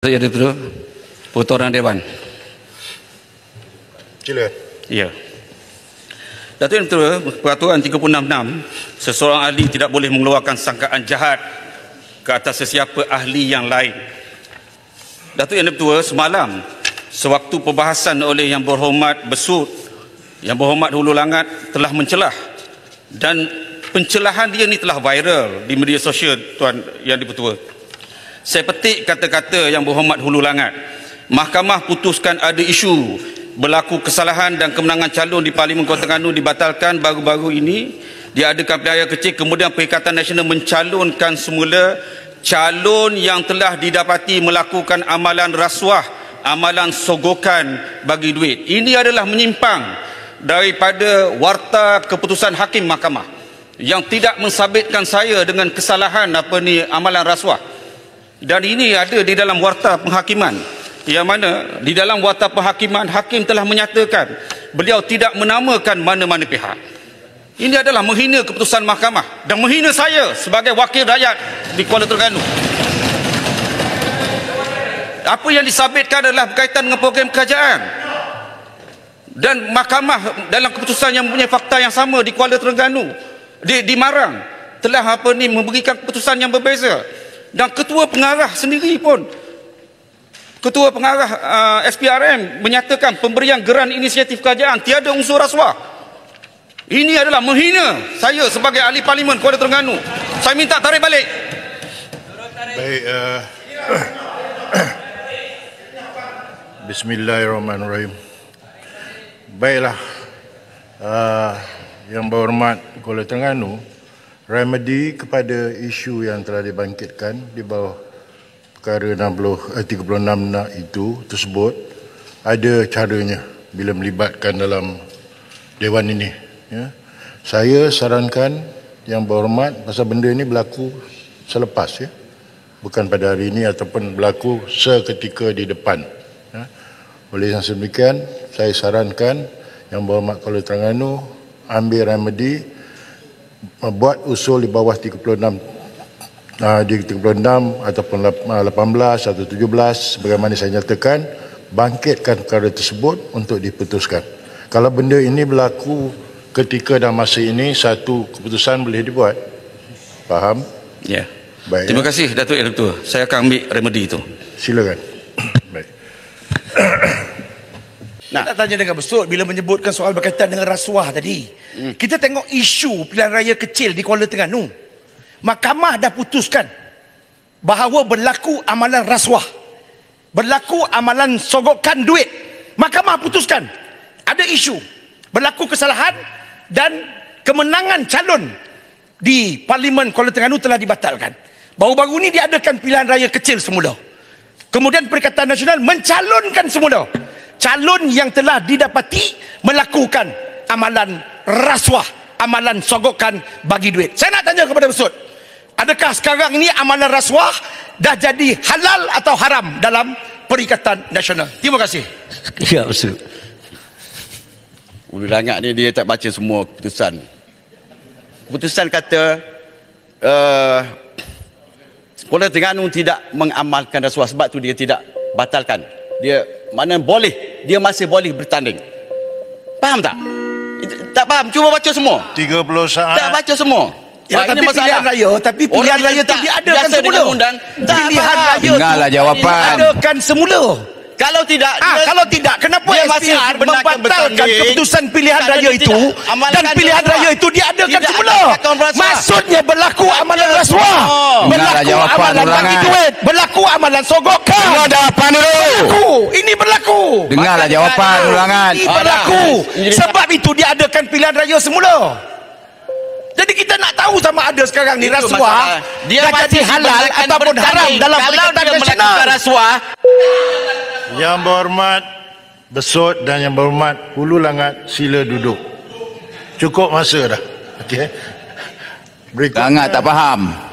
Saya Dr. Putaran Dewan. Sila. Ya. Datuk Yang Dipertua, Peraturan 366, seseorang ahli tidak boleh mengeluarkan sangkaan jahat ke atas sesiapa ahli yang lain. Datuk Yang Dipertua, semalam sewaktu pembahasan oleh Yang Berhormat Besut, Yang Berhormat Hulu Langat telah mencelah dan pencelahan dia ni telah viral di media sosial Tuan Yang Dipertua. Saya petik kata-kata yang berhormat hulu langat. Mahkamah putuskan ada isu berlaku kesalahan dan kemenangan calon di Parlimen Kota Terengganu dibatalkan baru-baru ini. Diadakan pilihan kecil kemudian Perikatan Nasional mencalonkan semula calon yang telah didapati melakukan amalan rasuah, amalan sogokan bagi duit. Ini adalah menyimpang daripada warta keputusan hakim mahkamah yang tidak mensabitkan saya dengan kesalahan apa ni amalan rasuah dan ini ada di dalam warta penghakiman. Yang mana di dalam warta penghakiman hakim telah menyatakan beliau tidak menamakan mana-mana pihak. Ini adalah menghina keputusan mahkamah dan menghina saya sebagai wakil rakyat di Kuala Terengganu. Apa yang disabitkan adalah berkaitan dengan program kerajaan. Dan mahkamah dalam keputusan yang mempunyai fakta yang sama di Kuala Terengganu di, di Marang telah apa ni memberikan keputusan yang berbeza dan ketua pengarah sendiri pun ketua pengarah uh, SPRM menyatakan pemberian geran inisiatif kerajaan tiada unsur rasuah. Ini adalah menghina saya sebagai ahli parlimen Kuala Terengganu. Saya minta tarik balik. Baik uh, Bismillahirrahmanirrahim. Baiklah uh, yang berhormat Kuala Terengganu remedi kepada isu yang telah dibangkitkan di bawah perkara 60 eh, 36 itu tersebut ada caranya bila melibatkan dalam dewan ini ya saya sarankan yang berhormat pasal benda ini berlaku selepas ya bukan pada hari ini ataupun berlaku seketika di depan ya. oleh yang sedemikian saya sarankan yang berhormat Kuala Terengganu ambil remedi buat usul di bawah 36 uh, di 36 ataupun 18 atau 17 bagaimana saya nyatakan bangkitkan perkara tersebut untuk diputuskan. Kalau benda ini berlaku ketika dan masa ini satu keputusan boleh dibuat. Faham? Ya. Baik terima ya. kasih Datuk Elektor saya akan ambil remedi itu. Silakan. Baik Nah. Kita tanya dengan besut bila menyebutkan soal berkaitan dengan rasuah tadi. Hmm. Kita tengok isu pilihan raya kecil di Kuala Terengganu. Mahkamah dah putuskan bahawa berlaku amalan rasuah. Berlaku amalan sogokan duit. Mahkamah putuskan ada isu berlaku kesalahan dan kemenangan calon di Parlimen Kuala Terengganu telah dibatalkan. Baru-baru ini diadakan pilihan raya kecil semula. Kemudian Perikatan Nasional mencalonkan semula calon yang telah didapati melakukan amalan rasuah, amalan sogokan bagi duit. Saya nak tanya kepada Besut, adakah sekarang ini amalan rasuah dah jadi halal atau haram dalam Perikatan Nasional? Terima kasih. Ya, Besut. Ulu Langat ni dia tak baca semua keputusan. Keputusan kata uh, Kuala Terengganu tidak mengamalkan rasuah sebab tu dia tidak batalkan. Dia mana boleh dia masih boleh bertanding. Faham tak? Tak faham? Cuba baca semua. 30 saat. Tak baca semua. Ya, tapi masalah. pilihan raya tapi pilihan Orang raya tu diadakan semula. undang, pilihan raya Dengarlah jawapan. diadakan semula kalau tidak ah, dia, kalau tidak kenapa dia SPR membatalkan keputusan pilihan raya itu dan pilihan raya itu diadakan semula. maksudnya berlaku amalan rasuah berlaku amalan bagi duit. Berlaku amalan sogokan. Dengar jawapan dulu berlaku. Ini berlaku. Dengarlah jawapan ulangan ini berlaku. Sebab itu diadakan pilihan raya semula. Jadi kita nak tahu sama ada sekarang ni rasuah dia dah jadi halal ataupun haram dalam perikatan nasional. rasuah yang berhormat Besut dan yang berhormat Hulu Langat sila duduk. Cukup masa dah. Okey. Berikutnya. Langat tak faham.